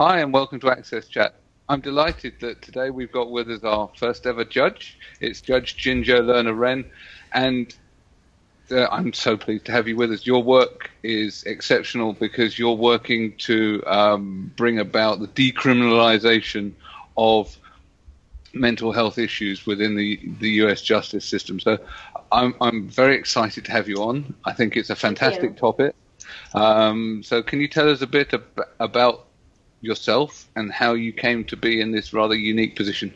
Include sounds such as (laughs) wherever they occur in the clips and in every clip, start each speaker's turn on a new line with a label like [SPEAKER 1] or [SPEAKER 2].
[SPEAKER 1] Hi, and welcome to AXSChat. I'm delighted that today we've got with us our first ever judge. It's Judge Ginger Lerner Wren, and uh, I'm so pleased to have you with us. Your work is exceptional because you're working to um, bring about the decriminalization of mental health issues within the, the U.S. justice system. So I'm, I'm very excited to have you on. I think it's a fantastic topic. Um, so can you tell us a bit ab- about yourself and how you came to be in this rather unique position?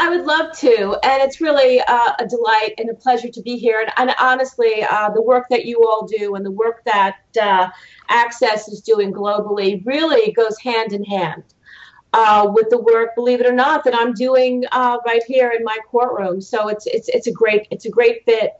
[SPEAKER 2] I would love to, and it's really uh, a delight and a pleasure to be here. And, and honestly, uh, the work that you all do and the work that uh, Access is doing globally really goes hand in hand uh, with the work, believe it or not, that I'm doing uh, right here in my courtroom. So it's it's it's a great it's a great fit,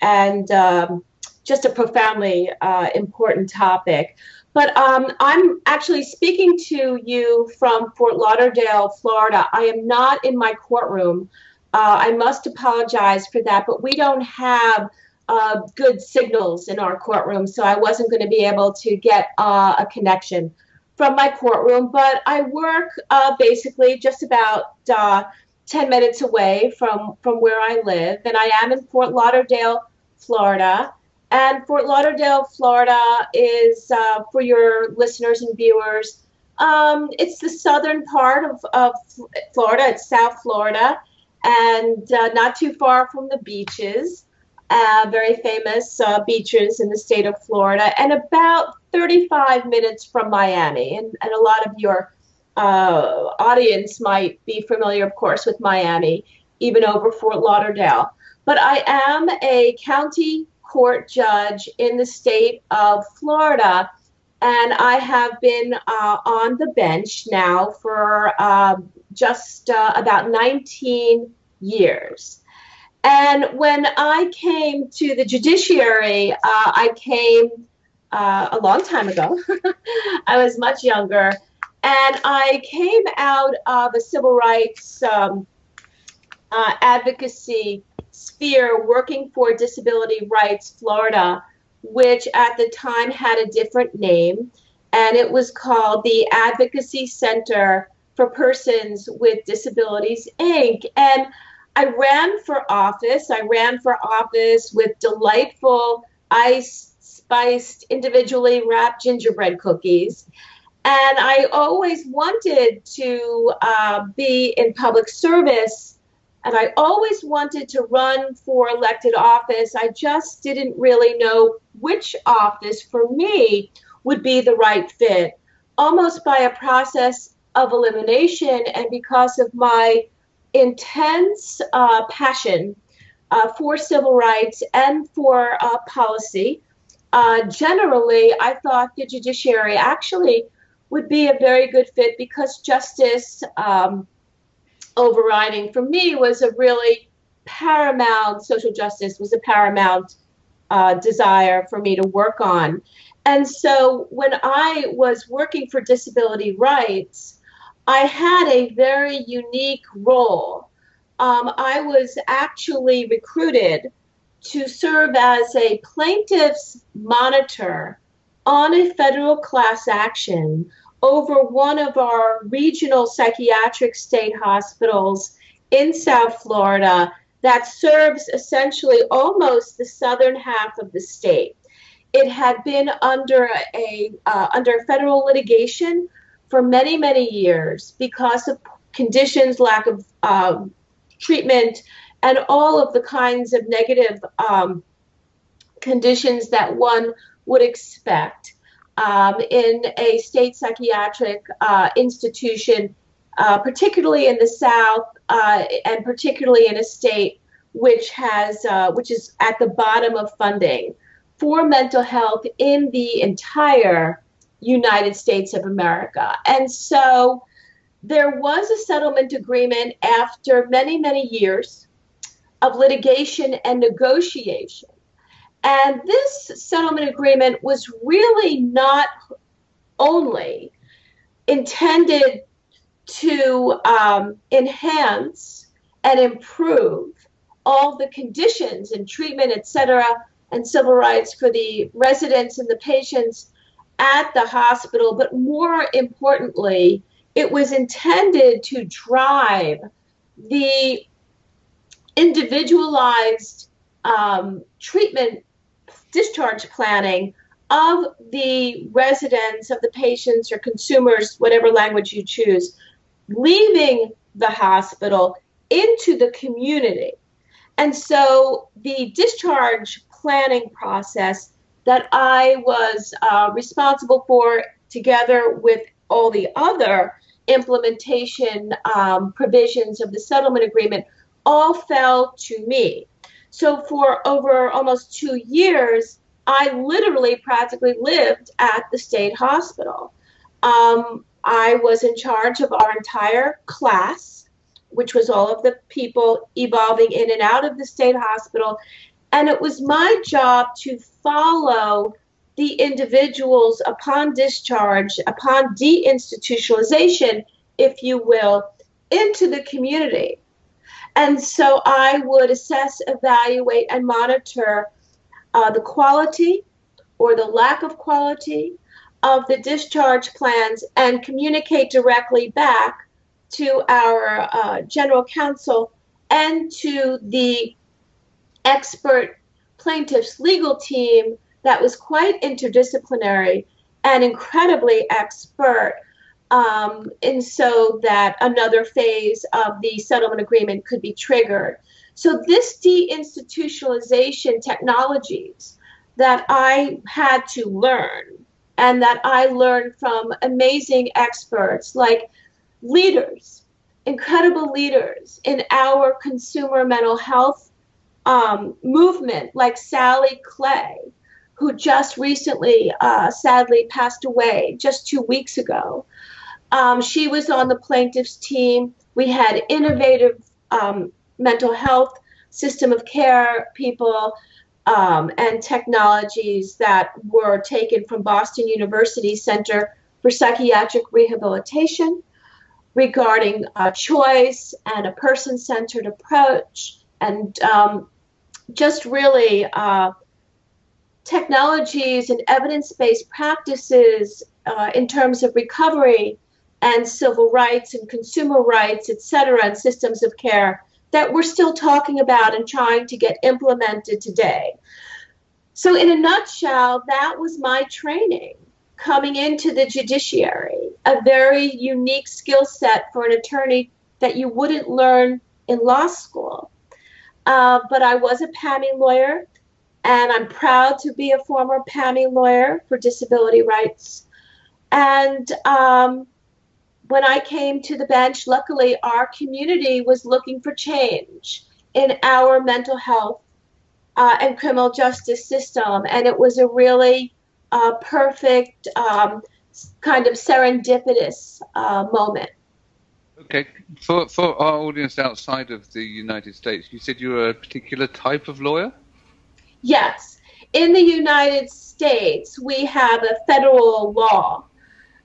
[SPEAKER 2] and um, just a profoundly uh, important topic. But um, I'm actually speaking to you from Fort Lauderdale, Florida. I am not in my courtroom. Uh, I must apologize for that, but we don't have uh, good signals in our courtroom, so I wasn't going to be able to get uh, a connection from my courtroom. But I work uh, basically just about uh, 10 minutes away from, from where I live, and I am in Fort Lauderdale, Florida. And Fort Lauderdale, Florida is, uh, for your listeners and viewers, um, it's the southern part of, of Florida. It's South Florida and uh, not too far from the beaches, uh, very famous uh, beaches in the state of Florida, and about 35 minutes from Miami. And, and a lot of your uh, audience might be familiar, of course, with Miami, even over Fort Lauderdale. But I am a county court judge in the state of Florida. And I have been uh, on the bench now for uh, just about 19 years. And when I came to the judiciary, uh, I came uh, a long time ago. (laughs) I was much younger. And I came out of a civil rights um, uh, advocacy sphere working for Disability Rights Florida, which at the time had a different name, and it was called the Advocacy Center for Persons with Disabilities, Inc. And I ran for office. I ran for office with delightful ice spiced, individually wrapped gingerbread cookies. And I always wanted to uh, be in public service and I always wanted to run for elected office. I just didn't really know which office for me would be the right fit, almost by a process of elimination and because of my intense uh, passion uh, for civil rights and for uh, policy. Uh, generally, I thought the judiciary actually would be a very good fit because justice. Um, overriding for me was a really paramount social justice was a paramount uh, desire for me to work on. And so when i was working for disability rights i had a very unique role. Um, i was actually recruited to serve as a plaintiff's monitor on a federal class action over one of our regional psychiatric state hospitals in South Florida that serves essentially almost the southern half of the state. It had been under a uh, under federal litigation for many many years because of conditions, lack of um, treatment, and all of the kinds of negative um, conditions that one would expect um, in a state psychiatric uh, institution, uh, particularly in the South, uh, and particularly in a state which has uh, which is at the bottom of funding for mental health in the entire United States of America. And so there was a settlement agreement after many, many years of litigation and negotiation and this settlement agreement was really not only intended to um, enhance and improve all the conditions and treatment, et cetera, and civil rights for the residents and the patients at the hospital, but more importantly, it was intended to drive the individualized um, treatment discharge planning of the residents, of the patients or consumers, whatever language you choose, leaving the hospital into the community. And so the discharge planning process that I was uh, responsible for, together with all the other implementation um, provisions of the settlement agreement, all fell to me. So for over almost two years, I literally practically lived at the state hospital. Um, I was in charge of our entire class, which was all of the people evolving in and out of the state hospital. And it was my job to follow the individuals upon discharge, upon deinstitutionalization, if you will, into the community. And so I would assess, evaluate, and monitor uh, the quality or the lack of quality of the discharge plans and communicate directly back to our uh, general counsel and to the expert plaintiff's legal team that was quite interdisciplinary and incredibly expert um, and so that another phase of the settlement agreement could be triggered. So, this deinstitutionalization technologies that I had to learn and that I learned from amazing experts like leaders, incredible leaders in our consumer mental health um, movement, like Sally Clay, who just recently uh, sadly passed away just two weeks ago. Um, she was on the plaintiff's team. We had innovative um, mental health system of care people um, and technologies that were taken from Boston University Center for Psychiatric Rehabilitation regarding uh, choice and a person centered approach, and um, just really uh, technologies and evidence based practices uh, in terms of recovery and civil rights and consumer rights, et cetera, and systems of care that we're still talking about and trying to get implemented today. So, in a nutshell, that was my training coming into the judiciary, a very unique skill set for an attorney that you wouldn't learn in law school. Uh, but I was a PAIMI lawyer, and I'm proud to be a former PAIMI lawyer for disability rights. And um, when I came to the bench, luckily our community was looking for change in our mental health uh, and criminal justice system. And it was a really uh, perfect um, kind of serendipitous uh, moment.
[SPEAKER 1] Okay, for for our audience outside of the United States, you said you were a particular type of lawyer.
[SPEAKER 2] Yes, in the United States, we have a federal law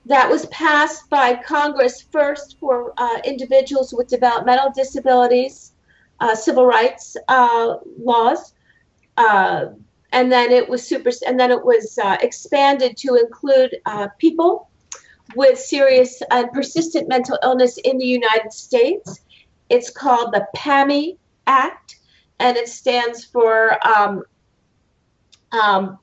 [SPEAKER 2] that was passed by Congress first for uh, individuals with developmental disabilities, uh, civil rights uh, laws, uh, and then it was super, and then it was uh, expanded to include uh, people with serious and persistent mental illness in the United States. It's called the PAIMI Act, and it stands for um, um,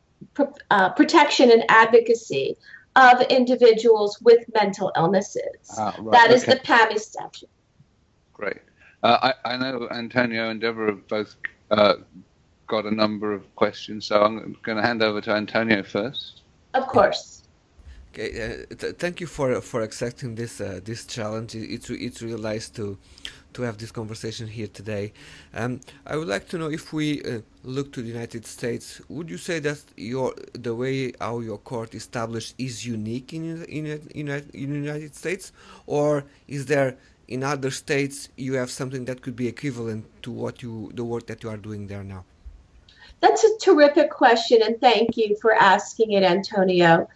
[SPEAKER 2] Protection and Advocacy of individuals with mental illnesses. Ah, right. That is okay. the PAIMI statute.
[SPEAKER 1] Great. Uh, I, I, know Antonio and Debra have both uh, got a number of questions, so I'm going to hand over to Antonio first.
[SPEAKER 2] Of course.
[SPEAKER 3] Okay, uh, th- thank you for for accepting this uh, this challenge. It's it's really nice to to have this conversation here today. Um, I would like to know if we uh, look to the United States, would you say that your the way how your court established is unique in in in, in the United States, or is there in other states you have something that could be equivalent to what you the work that you are doing there now?
[SPEAKER 2] That's a terrific question, and thank you for asking it, Antonio.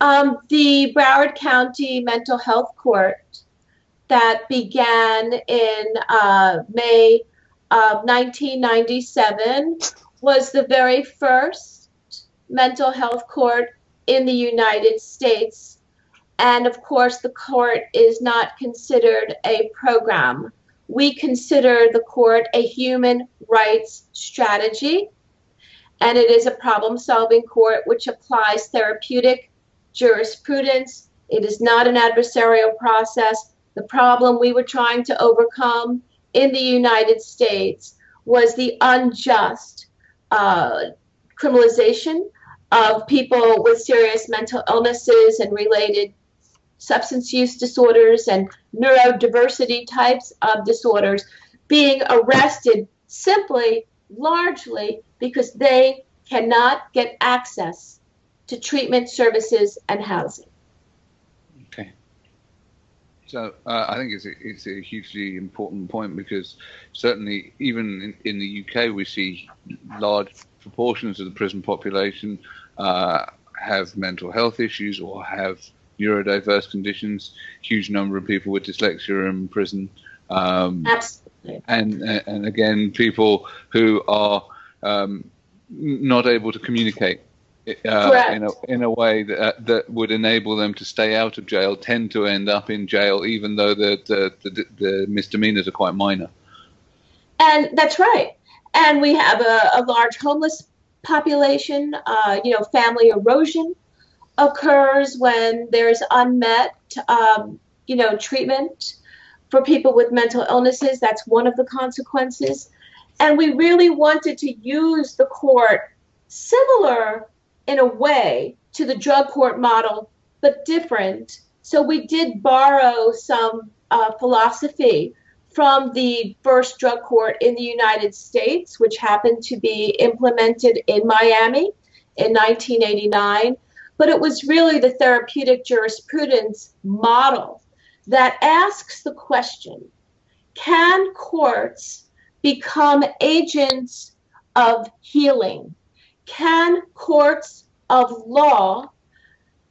[SPEAKER 2] Um, the Broward County Mental Health Court that began in uh, May of 1997 was the very first mental health court in the United States. And of course, the court is not considered a program. We consider the court a human rights strategy, and it is a problem solving court which applies therapeutic jurisprudence. It is not an adversarial process. The problem we were trying to overcome in the United States was the unjust uh, criminalization of people with serious mental illnesses and related substance use disorders and neurodiversity types of disorders being arrested simply, largely, because they cannot get access to treatment services and housing.
[SPEAKER 1] So uh, I think it's a, it's a hugely important point because certainly even in, in the UK we see large proportions of the prison population uh, have mental health issues or have neurodiverse conditions. Huge number of people with dyslexia in prison.
[SPEAKER 2] Um, Absolutely.
[SPEAKER 1] And and again, people who are um, not able to communicate uh, in a in a way that uh, that would enable them to stay out of jail tend to end up in jail, even though the the, the, the misdemeanors are quite minor.
[SPEAKER 2] And that's right. And we have a, a large homeless population. Uh, you know, family erosion occurs when there's unmet, um, you know, treatment for people with mental illnesses. That's one of the consequences. And we really wanted to use the court similar in a way to the drug court model, but different. So we did borrow some uh, philosophy from the first drug court in the United States, which happened to be implemented in Miami in 1989. But it was really the therapeutic jurisprudence model that asks the question can courts become agents of healing? Can courts of law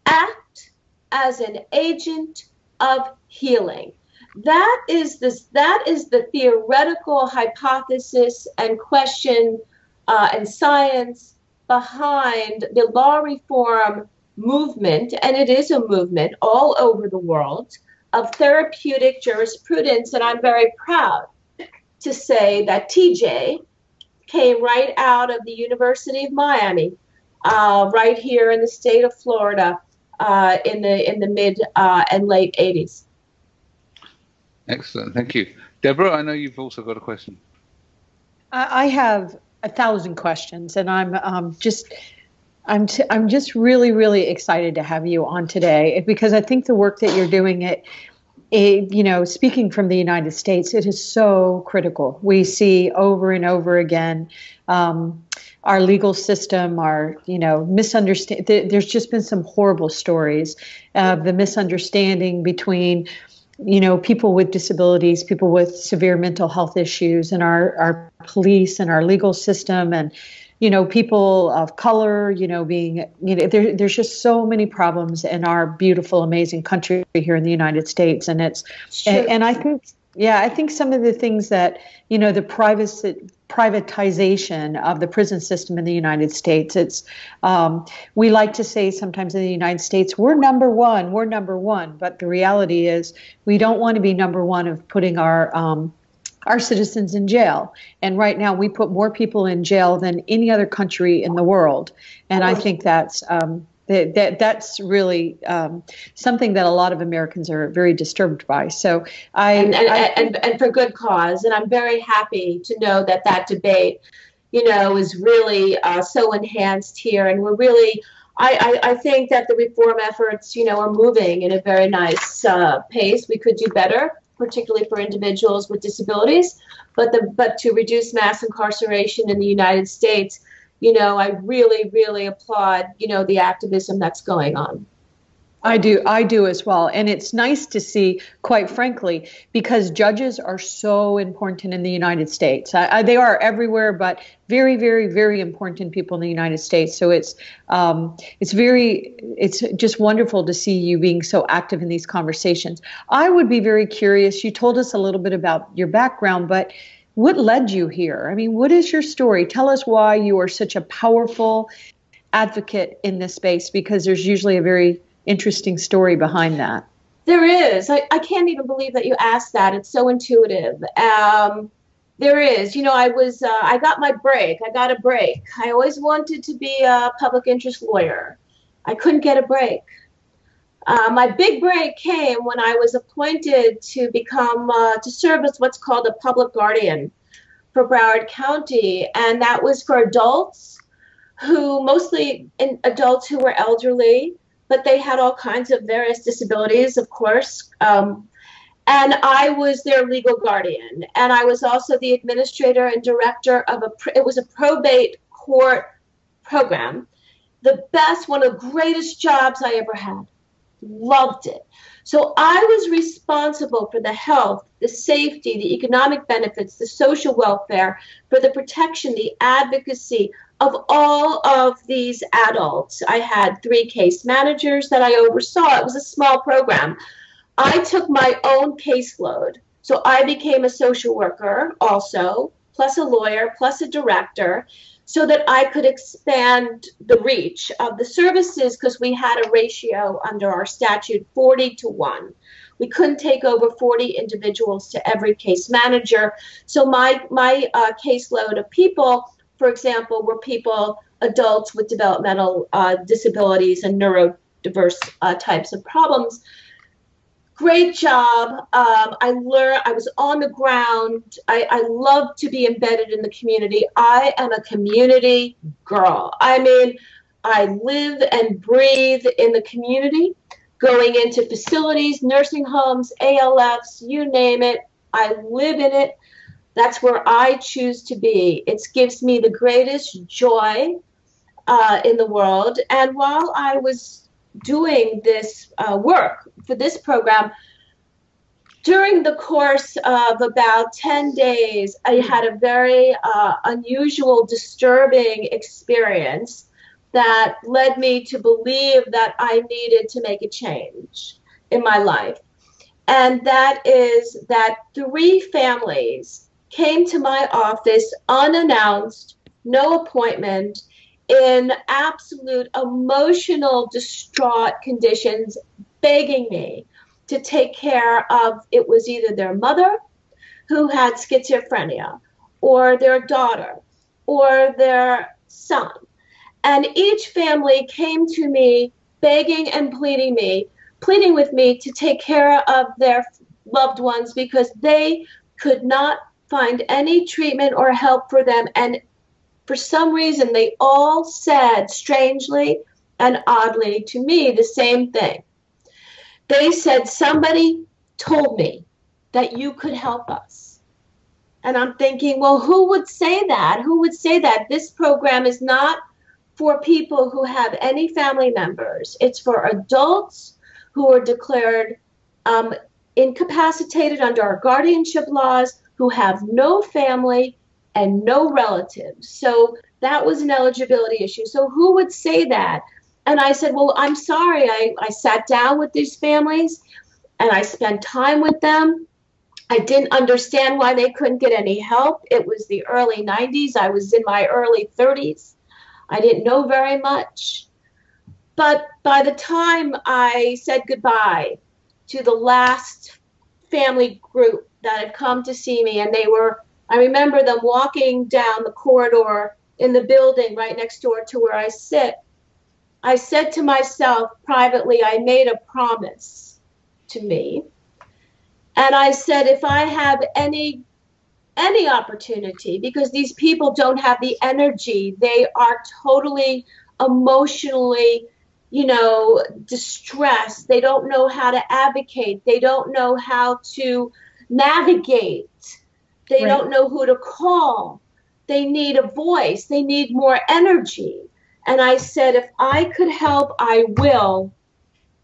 [SPEAKER 2] act as an agent of healing? That is this. That is the theoretical hypothesis and question uh, and science behind the law reform movement, and it is a movement all over the world of therapeutic jurisprudence. And I'm very proud to say that TJ came right out of the University of Miami, uh, right here in the state of Florida, uh, in the in the mid uh, and late 80s.
[SPEAKER 1] Excellent, thank you, Debra. I know you've also got a question.
[SPEAKER 4] I have a thousand questions, and I'm um, just. I'm t- I'm just really really excited to have you on today because I think the work that you're doing it it, you know, speaking from the United States, it is so critical. We see over and over again um, our legal system, our, you know, misunderstand. Th- there's just been some horrible stories of the misunderstanding between, you know, people with disabilities, people with severe mental health issues, and our, our police and our legal system. And, you know, people of color, you know, being, you know, there, there's just so many problems in our beautiful, amazing country here in the United States. And it's, sure. and, and, I think, yeah, I think some of the things that, you know, the private, privatization of the prison system in the United States, it's, um, we like to say sometimes in the United States, we're number one, we're number one. But the reality is we don't want to be number one of putting our, um, our citizens in jail. And right now, we put more people in jail than any other country in the world. And I think that's um, that, that that's really um, something that a lot of Americans are very disturbed by. So I
[SPEAKER 2] and and,
[SPEAKER 4] I,
[SPEAKER 2] and, and for good cause. And I'm very happy to know that that debate, you know, is really uh, so enhanced here, and we're really. I, I, I, think that the reform efforts, you know, are moving in a very nice uh, pace. We could do better, particularly for individuals with disabilities. But the but to reduce mass incarceration in the United States, you know, I really, really applaud, you know, the activism that's going on.
[SPEAKER 4] I do, I do as well. And it's nice to see, quite frankly, because judges are so important in the United States. I, I, they are everywhere, but very, very, very important people in the United States. So it's, um, it's very, it's just wonderful to see you being so active in these conversations. I would be very curious. You told us a little bit about your background, but what led you here? I mean, what is your story? Tell us why you are such a powerful advocate in this space because there's usually a very interesting story behind that.
[SPEAKER 2] There is. I, I can't even believe that you asked that. It's so intuitive. Um, there is. You know, I was, uh, I got my break. I got a break. I always wanted to be a public interest lawyer. I couldn't get a break. Uh, my big break came when I was appointed to become, uh, to serve as what's called a public guardian for Broward County. And that was for adults who, mostly in, adults who were elderly, but they had all kinds of various disabilities, of course. Um, and I was their legal guardian. And I was also the administrator and director of a, it was a probate court program. The best, one of the greatest jobs I ever had. Loved it. So I was responsible for the health, the safety, the economic benefits, the social welfare, for the protection, the advocacy of all of these adults. I had three case managers that I oversaw. It was a small program. I took my own caseload. So I became a social worker also, plus a lawyer, plus a director, so that I could expand the reach of the services because we had a ratio under our statute 40 to 1. We couldn't take over 40 individuals to every case manager. So my my uh, caseload of people for example, were people, adults with developmental uh, disabilities and neurodiverse uh, types of problems. Great job. Um, I learned, I was on the ground. I, I love to be embedded in the community. I am a community girl. I mean, I live and breathe in the community, going into facilities, nursing homes, ALFs, you name it. I live in it. That's where I choose to be. It gives me the greatest joy uh, in the world. And while I was doing this uh, work for this program, during the course of about 10 days, I had a very uh, unusual, disturbing experience that led me to believe that I needed to make a change in my life. And that is that three families came to my office unannounced, no appointment, in absolute emotional, distraught conditions, begging me to take care of it was either their mother who had schizophrenia, or their daughter, or their son. And each family came to me begging and pleading me, pleading with me to take care of their loved ones because they could not find any treatment or help for them. And for some reason, they all said, strangely and oddly to me, the same thing. They said, Somebody told me that you could help us. And I'm thinking, well, who would say that? Who would say that? This program is not for people who have any family members, it's for adults who are declared um, incapacitated under our guardianship laws who have no family and no relatives. So that was an eligibility issue. So who would say that? And I said, Well, I'm sorry. I, I sat down with these families and I spent time with them. I didn't understand why they couldn't get any help. It was the early 90s. I was in my early 30s. I didn't know very much. But by the time I said goodbye to the last family group that had come to see me, and they were, I remember them walking down the corridor in the building right next door to where I sit. I said to myself privately, I made a promise to me. And I said, if I have any any opportunity because these people don't have the energy they are totally emotionally you know distressed they don't know how to advocate they don't know how to navigate. They right. don't know who to call. They need a voice. They need more energy. And I said, if I could help, I will.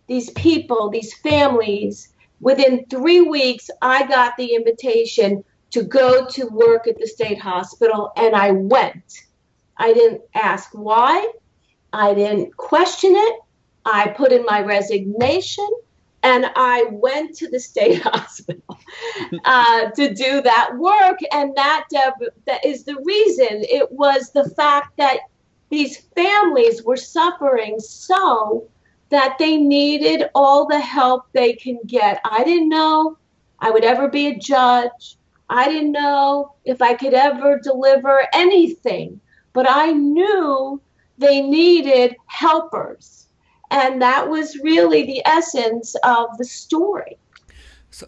[SPEAKER 2] These people, these families, within three weeks, I got the invitation to go to work at the state hospital, and I went. I didn't ask why, I didn't question it. I put in my resignation and I went to the state (laughs) hospital (laughs) uh, to do that work, and that uh, that is the reason. It was the fact that these families were suffering so that they needed all the help they can get. I didn't know I would ever be a judge. I didn't know if I could ever deliver anything, but I knew they needed helpers. And that was really the essence of the story.
[SPEAKER 4] So,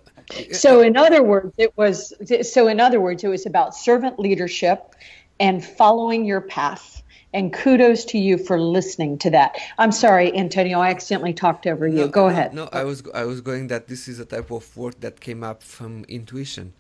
[SPEAKER 4] so in other words, it was so in other words, it was about servant leadership and following your path. And kudos to you for listening to that. I'm sorry, Antonio, I accidentally talked over you.
[SPEAKER 3] No,
[SPEAKER 4] Go
[SPEAKER 3] no,
[SPEAKER 4] ahead.
[SPEAKER 3] No, I was I was going that this is a type of work that came up from intuition.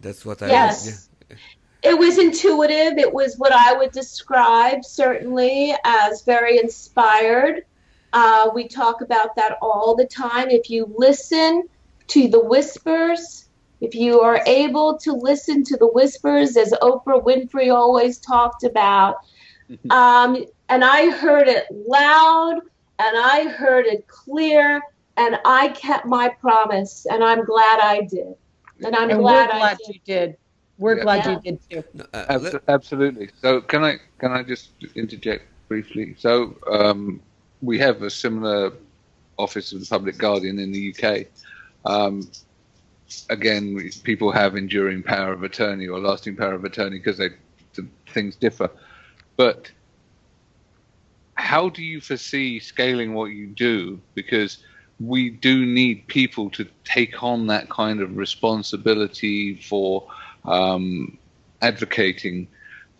[SPEAKER 3] That's what I
[SPEAKER 2] yes.
[SPEAKER 3] was. Yeah.
[SPEAKER 2] It was intuitive. It was what I would describe certainly as very inspired. Uh, we talk about that all the time. If you listen to the whispers, if you are able to listen to the whispers, as Oprah Winfrey always talked about, (laughs) um, and I heard it loud and I heard it clear, and I kept my promise, and I'm glad I did. And I'm
[SPEAKER 4] and
[SPEAKER 2] glad,
[SPEAKER 4] we're glad
[SPEAKER 2] did.
[SPEAKER 4] you did. We're
[SPEAKER 1] Yeah.
[SPEAKER 4] glad
[SPEAKER 2] Yeah.
[SPEAKER 4] you did too.
[SPEAKER 3] Uh,
[SPEAKER 1] absolutely. So can I can I just interject briefly? So um, we have a similar office of the public guardian in the UK. Um, again, people have enduring power of attorney or lasting power of attorney because they the things differ. But how do you foresee scaling what you do? Because we do need people to take on that kind of responsibility for um, advocating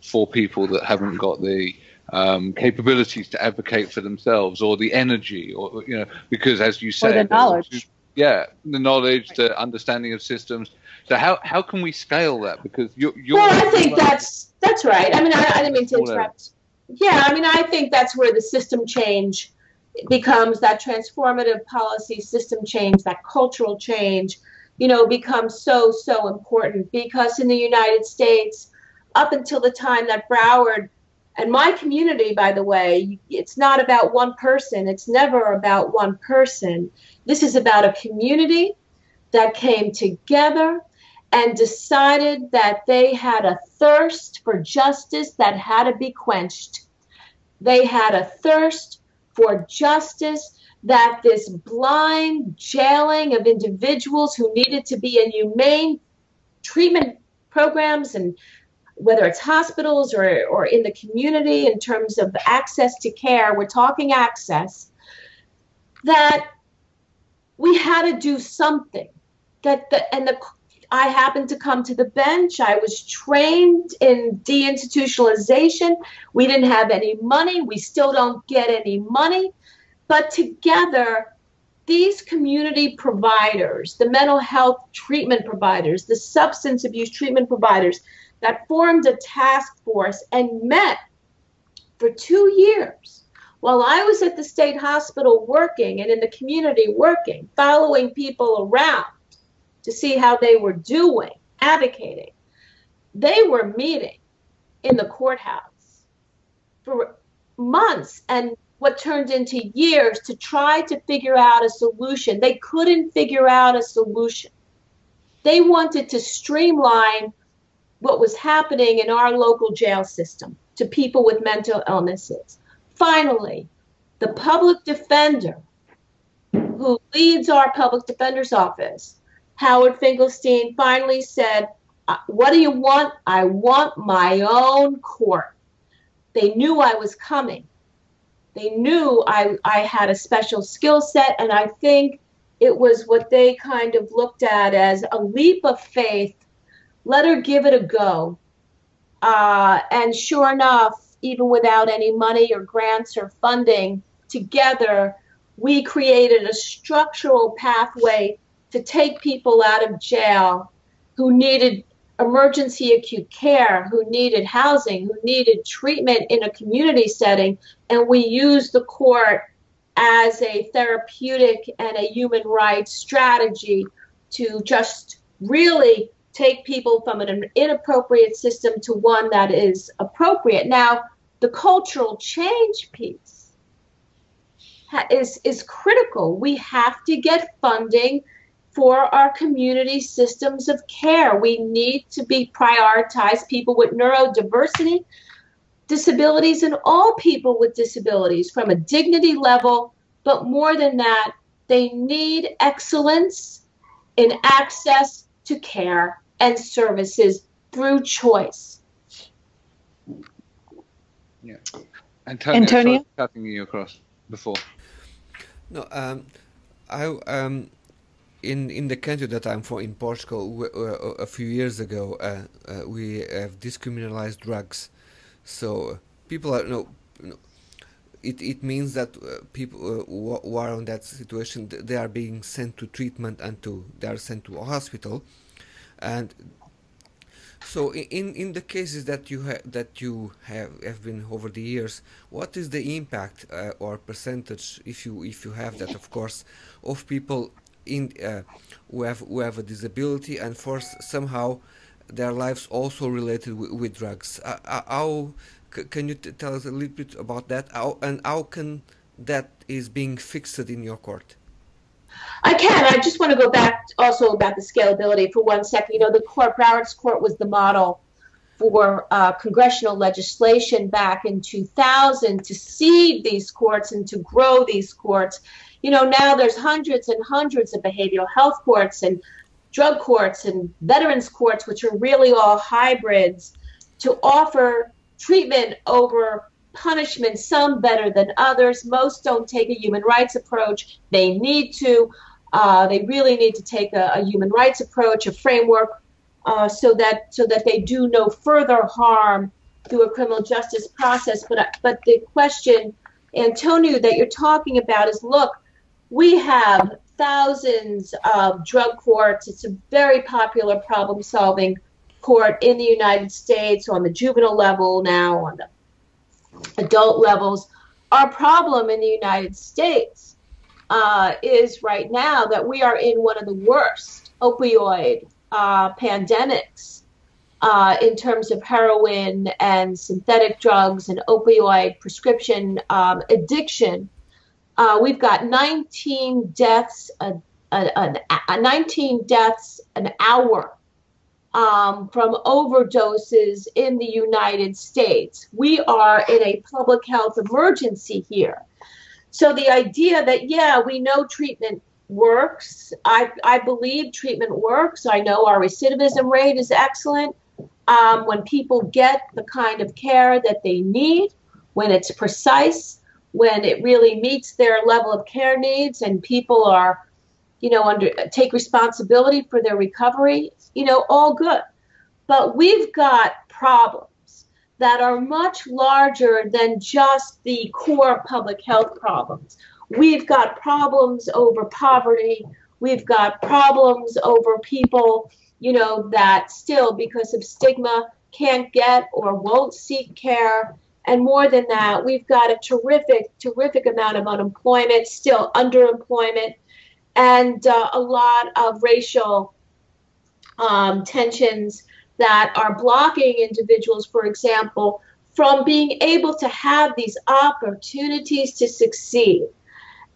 [SPEAKER 1] for people that haven't got the um, capabilities to advocate for themselves or the energy or you know because as you said
[SPEAKER 4] the knowledge.
[SPEAKER 1] Yeah the knowledge the understanding of systems. So how how can we scale that? Because you're, you're
[SPEAKER 2] Well, I think that's that's right. I mean, I, I didn't mean to interrupt. Yeah, I mean, I think that's where the system change becomes that transformative policy system change, that cultural change, you know, becomes so so important. Because in the United States, up until the time that Broward and my community, by the way, it's not about one person. It's never about one person. This is about a community that came together and decided that they had a thirst for justice that had to be quenched. They had a thirst for justice that this blind jailing of individuals who needed to be in humane treatment programs and whether it's hospitals or, or in the community in terms of access to care, we're talking access, that we had to do something. That the, and the I happened to come to the bench. I was trained in deinstitutionalization. We didn't have any money. We still don't get any money. But together, these community providers, the mental health treatment providers, the substance abuse treatment providers, that formed a task force and met for two years while I was at the state hospital working and in the community working, following people around to see how they were doing, advocating. They were meeting in the courthouse for months and what turned into years to try to figure out a solution. They couldn't figure out a solution. They wanted to streamline what was happening in our local jail system to people with mental illnesses. Finally, the public defender who leads our public defender's office Howard Finkelstein finally said, "Uh, What do you want? I want my own court. They knew I was coming. They knew I, I had a special skill set, and I think it was what they kind of looked at as a leap of faith. Let her give it a go. Uh, and sure enough, even without any money or grants or funding, together we created a structural pathway to take people out of jail who needed emergency acute care, who needed housing, who needed treatment in a community setting, and we used the court as a therapeutic and a human rights strategy to just really take people from an inappropriate system to one that is appropriate. Now, the cultural change piece is is critical. We have to get funding for our community systems of care. We need to be prioritized people with neurodiversity. disabilities and all people with disabilities from a dignity level, but more than that, they need excellence in access to care and services through choice.
[SPEAKER 1] Yeah. Antonio, Antonio? cutting you across before.
[SPEAKER 3] No, um, I um, in in the country that I'm from, in Portugal, uh, a few years ago, uh, uh, we have discriminalized drugs. So people are no, no it it means that uh, people uh, who are in that situation they are being sent to treatment and to they are sent to a hospital, and so in in the cases that you have that you have have been over the years, what is the impact uh, or percentage, if you if you have that, of course, of people in uh, who have who have a disability and for somehow their lives also related with, drugs? Uh, how can you tell us a little bit about that? How, and how can that is being fixed in your court?
[SPEAKER 2] I can. I just want to go back also about the scalability for one second. You know, the court, Broward's court was the model for uh, congressional legislation back in 2000 to seed these courts and to grow these courts. You know, now there's hundreds and hundreds of behavioral health courts and drug courts and veterans courts, which are really all hybrids to offer treatment over punishment, some better than others. Most don't take a human rights approach. They need to. Uh, they really need to take a, a human rights approach, a framework, uh, so that so that they do no further harm through a criminal justice process. But but the question, Antonio, that you're talking about is: look, we have thousands of drug courts. It's a very popular problem-solving court in the United States on the juvenile level now on the adult levels. Our problem in the United States uh, is right now that we are in one of the worst opioid uh, pandemics uh, in terms of heroin and synthetic drugs and opioid prescription um, addiction. Uh, we've got 19 deaths, a, a, a, 19 deaths an hour um, from overdoses in the United States. We are in a public health emergency here. So the idea that, yeah, we know treatment works, I, I believe treatment works. I know our recidivism rate is excellent. Um, when people get the kind of care that they need, when it's precise, when it really meets their level of care needs, and people are you know, under take responsibility for their recovery, you know, all good. But we've got problems that are much larger than just the core public health problems. We've got problems over poverty. We've got problems over people, you know, that still, because of stigma, can't get or won't seek care. And more than that, we've got a terrific, terrific amount of unemployment, still underemployment and uh, a lot of racial um, tensions that are blocking individuals, for example, from being able to have these opportunities to succeed.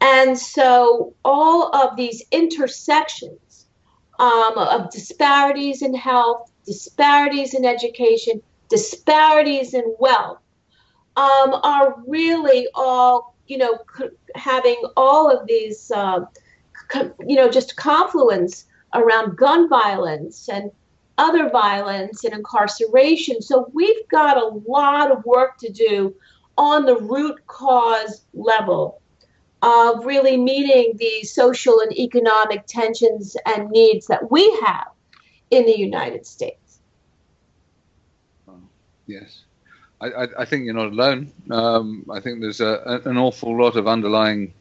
[SPEAKER 2] And so, all of these intersections um, of disparities in health, disparities in education, disparities in wealth um, are really all, you know, having all of these. Uh, you know, just confluence around gun violence and other violence and incarceration. So we've got a lot of work to do on the root cause level of really meeting the social and economic tensions and needs that we have in the United States.
[SPEAKER 1] Yes. I, I, I think you're not alone. Um, I think there's a, an awful lot of underlying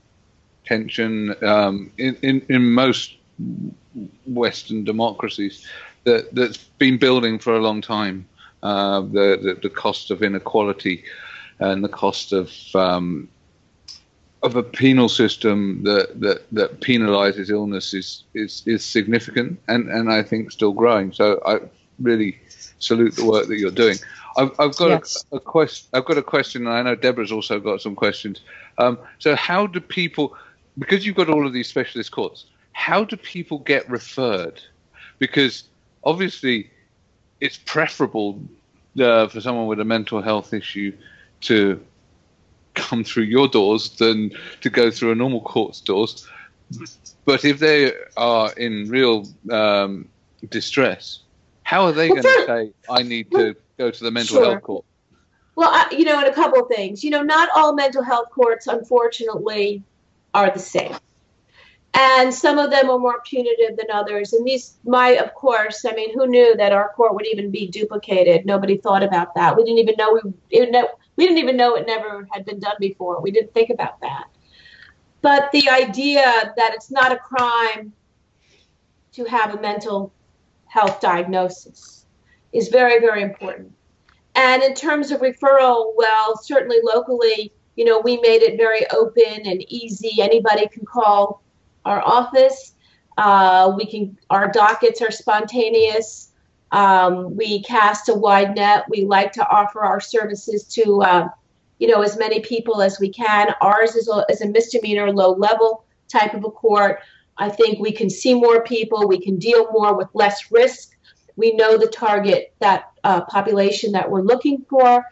[SPEAKER 1] tension um, in, in, in most Western democracies that that's been building for a long time. Uh, the, the, the cost of inequality and the cost of um, of a penal system that, that, that penalizes illness is, is, is significant and, and I think still growing. So I really salute the work that you're doing. I've, I've got yes. a, a question. I've got a question, and I know Debra's also got some questions. Um, so, how do people? Because you've got all of these specialist courts, how do people get referred? Because obviously, it's preferable uh, for someone with a mental health issue to come through your doors than to go through a normal court's doors. But if they are in real um, distress, how are they well, going to say, I need to go to the mental sure. health court?
[SPEAKER 2] Well, I, you know, and a couple of things. You know, not all mental health courts, unfortunately, are the same. And some of them are more punitive than others. And these might, of course, I mean, who knew that our court would even be duplicated? Nobody thought about that. We didn't even know we, we didn't even know it never had been done before. We didn't think about that. But the idea that it's not a crime to have a mental health diagnosis is very, very important. And in terms of referral, well, certainly locally, you know, we made it very open and easy. Anybody can call our office. Uh, we can, our dockets are spontaneous. Um, we cast a wide net. We like to offer our services to, uh, you know, as many people as we can. Ours is a, is a misdemeanor, low level type of a court. I think we can see more people. We can deal more with less risk. We know the target that uh, population that we're looking for,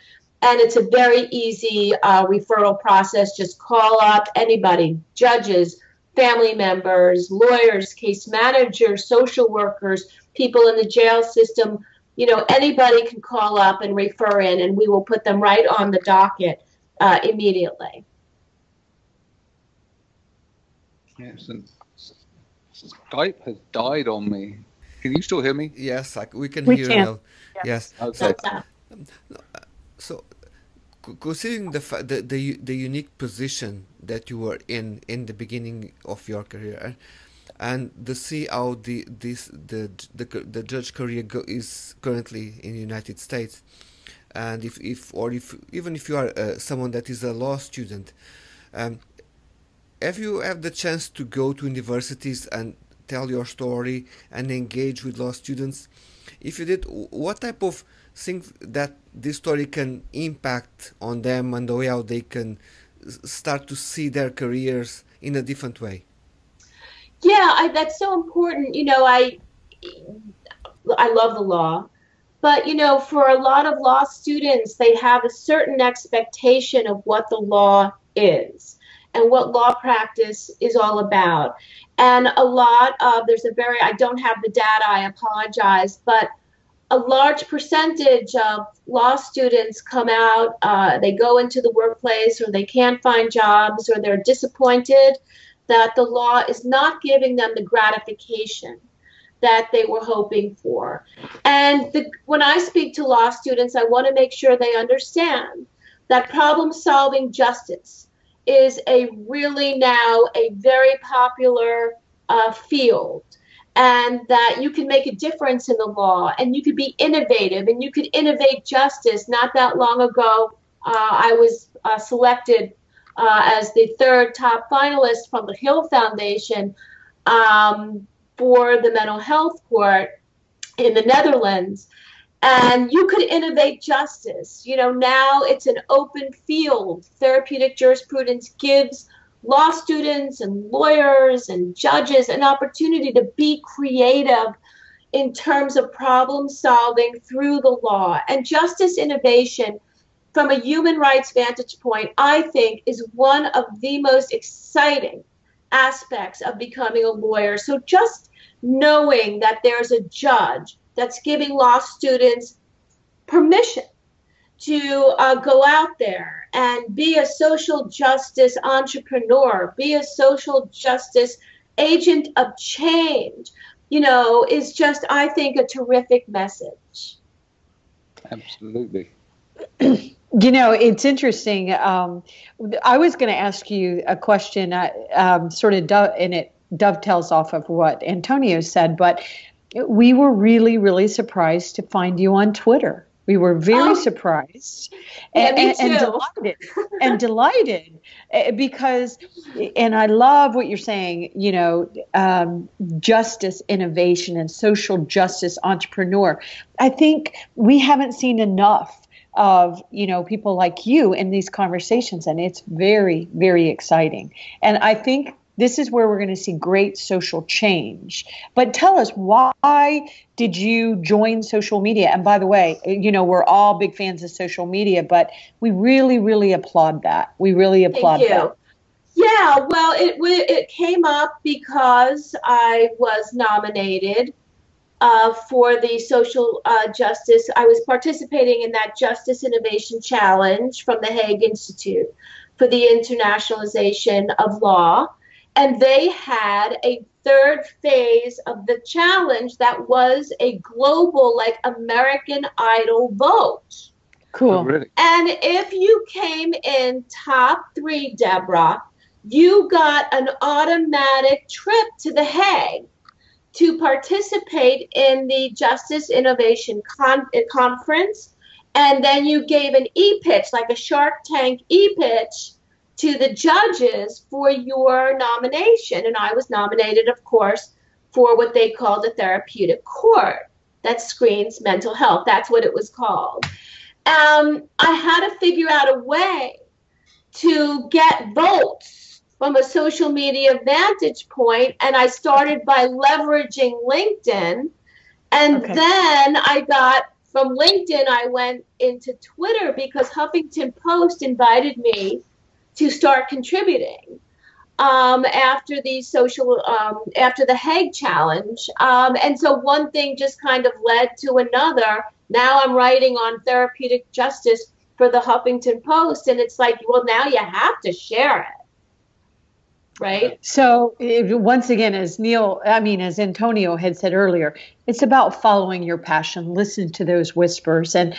[SPEAKER 2] and it's a very easy uh, referral process. Just call up anybody, judges, family members, lawyers, case managers, social workers people in the jail system, you know, anybody can call up and refer in, and we will put them right on the docket uh, immediately.
[SPEAKER 1] Yes, and Skype has died on me. Can you still hear me?
[SPEAKER 3] Yes, I, we can we hear can. you. Yes.
[SPEAKER 1] Okay.
[SPEAKER 3] So, considering the, the the the unique position that you were in in the beginning of your career, and to see how the this the the, the judge career go, is currently in the United States, and if, if or if even if you are uh, someone that is a law student, um, have you have the chance to go to universities and tell your story and engage with law students? If you did, what type of things that this story can impact on them and the way how they can start to see their careers in a different way?
[SPEAKER 2] Yeah, I, that's so important. You know, I I love the law, but you know, for a lot of law students, they have a certain expectation of what the law is and what law practice is all about. And a lot of there's a very I don't have the data, I apologize, but a large percentage of law students come out, uh, they go into the workplace, or they can't find jobs, or they're disappointed that the law is not giving them the gratification that they were hoping for. And the, when I speak to law students, I want to make sure they understand that problem solving justice is a really now a very popular uh, field and that you can make a difference in the law and you could be innovative and you could innovate justice. Not that long ago, uh, I was uh, selected uh, as the third top finalist from the Hill Foundation um, for the mental health court in the Netherlands. And you could innovate justice. You know, now it's an open field. Therapeutic jurisprudence gives law students and lawyers and judges an opportunity to be creative in terms of problem solving through the law. And justice innovation from a human rights vantage point, I think is one of the most exciting aspects of becoming a lawyer. So just knowing that there's a judge that's giving law students permission to uh, go out there and be a social justice entrepreneur, be a social justice agent of change, you know, is just, I think, a terrific message.
[SPEAKER 1] Absolutely.
[SPEAKER 4] You know, it's interesting. Um, I was going to ask you a question, uh, um, sort of, do- and it dovetails off of what Antonio said, but we were really, really surprised to find you on Twitter. We were very oh, surprised
[SPEAKER 2] and,
[SPEAKER 4] yeah, and, and, delighted and delighted eh, because, and I love what you're saying, you know, um, justice, innovation, and social justice entrepreneur. I think we haven't seen enough of you know people like you in these conversations and it's very very exciting and i think this is where we're going to see great social change. But tell us, why did you join social media? And by the way, you know, we're all big fans of social media, but we really, really applaud that. We really applaud
[SPEAKER 2] Thank you.
[SPEAKER 4] that.
[SPEAKER 2] Yeah, well, it it came up because I was nominated uh, for the social uh, justice. I was participating in that Justice Innovation Challenge from the Hague Institute for the internationalization of law. And they had a third phase of the challenge that was a global, like American Idol vote.
[SPEAKER 4] Cool.
[SPEAKER 1] Oh, really?
[SPEAKER 2] And if you came in top three, Debra, you got an automatic trip to The Hague to participate in the Justice Innovation Con- Conference. And then you gave an e pitch, like a Shark Tank e pitch, to the judges for your nomination. And I was nominated, of course, for what they called a therapeutic court that screens mental health. That's what it was called. Um, I had to figure out a way to get votes from a social media vantage point, and I started by leveraging LinkedIn. And
[SPEAKER 4] Okay.
[SPEAKER 2] then I got from LinkedIn, I went into Twitter because Huffington Post invited me to start contributing um, after the social um, after the Hague challenge. Um, and so one thing just kind of led to another. Now I'm writing on therapeutic justice for the Huffington Post, and it's like, well, now you have to share it, right?
[SPEAKER 4] So it, once again, as Neil, I mean, as Antonio had said earlier, it's about following your passion, listen to those whispers, and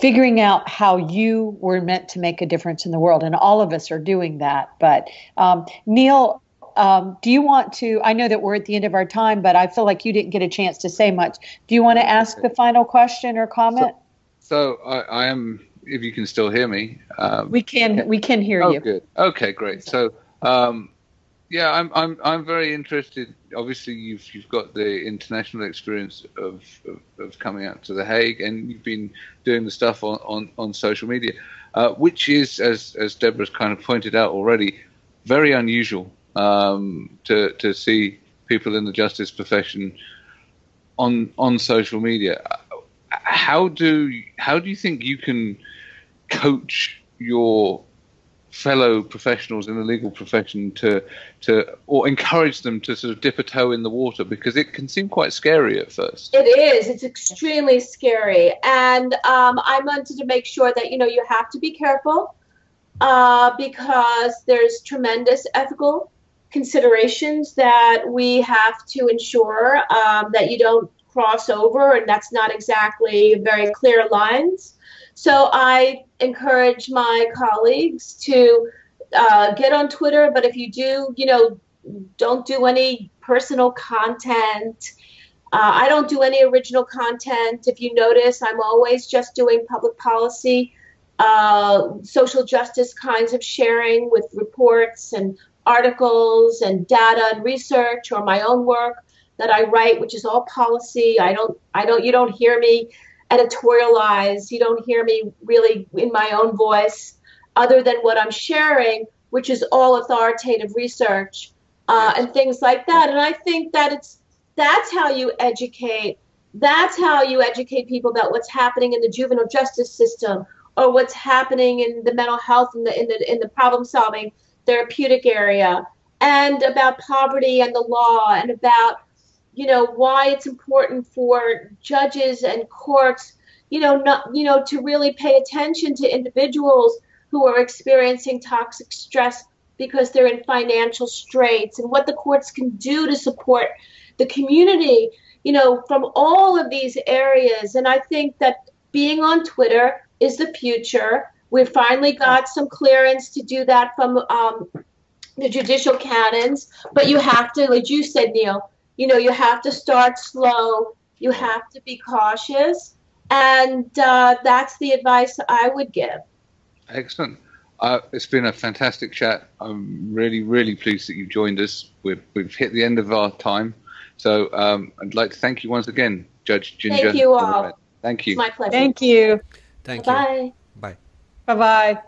[SPEAKER 4] figuring out how you were meant to make a difference in the world. And all of us are doing that. But um, Neil, um, do you want to? I know that we're at the end of our time, but I feel like you didn't get a chance to say much. Do you want to ask the final question or comment?
[SPEAKER 1] So I, I am, if you can still hear me. Um,
[SPEAKER 4] we can. We can hear
[SPEAKER 1] oh,
[SPEAKER 4] you.
[SPEAKER 1] good. Okay, great. So, um, yeah, I'm, I'm, I'm very interested. Obviously, you've, you've got the international experience of, of, of coming out to The Hague, and you've been doing the stuff on, on, on social media, uh, which is, as, as Debra's kind of pointed out already, very unusual um, to, to see people in the justice profession on, on social media. How do, how do you think you can coach your fellow professionals in the legal profession to to or encourage them to sort of dip a toe in the water because it can seem quite scary at first.
[SPEAKER 2] It is. It's extremely scary, and um, I wanted to make sure that you know you have to be careful uh, because there's tremendous ethical considerations that we have to ensure um, that you don't cross over, and that's not exactly very clear lines. So I encourage my colleagues to uh, get on Twitter, but if you do, you know, don't do any personal content. Uh, I don't do any original content. If you notice, I'm always just doing public policy, uh, social justice kinds of sharing with reports and articles and data and research or my own work that I write, which is all policy. I don't, I don't, you don't hear me editorialize. You don't hear me really in my own voice, other than what I'm sharing, which is all authoritative research uh, and things like that. And I think that it's that's how you educate. That's how you educate people about what's happening in the juvenile justice system or what's happening in the mental health in the in the in the problem solving therapeutic area and about poverty and the law and about you know why it's important for judges and courts you know not you know to really pay attention to individuals who are experiencing toxic stress because they're in financial straits and what the courts can do to support the community you know from all of these areas. And i think that being on twitter is the future. We finally got some clearance to do that from um, the judicial canons but you have to like you said neil you know, you have to start slow. You have to be cautious. And uh, that's the advice I would give.
[SPEAKER 1] Excellent. Uh, it's been a fantastic chat. I'm really, really pleased that you've joined us. We've, we've hit the end of our time. So um, I'd like to thank you once again, Judge Ginger.
[SPEAKER 2] Thank you all.
[SPEAKER 1] Thank you.
[SPEAKER 2] It's my pleasure.
[SPEAKER 4] Thank you.
[SPEAKER 3] Thank you.
[SPEAKER 2] Bye.
[SPEAKER 3] Bye.
[SPEAKER 4] Bye bye.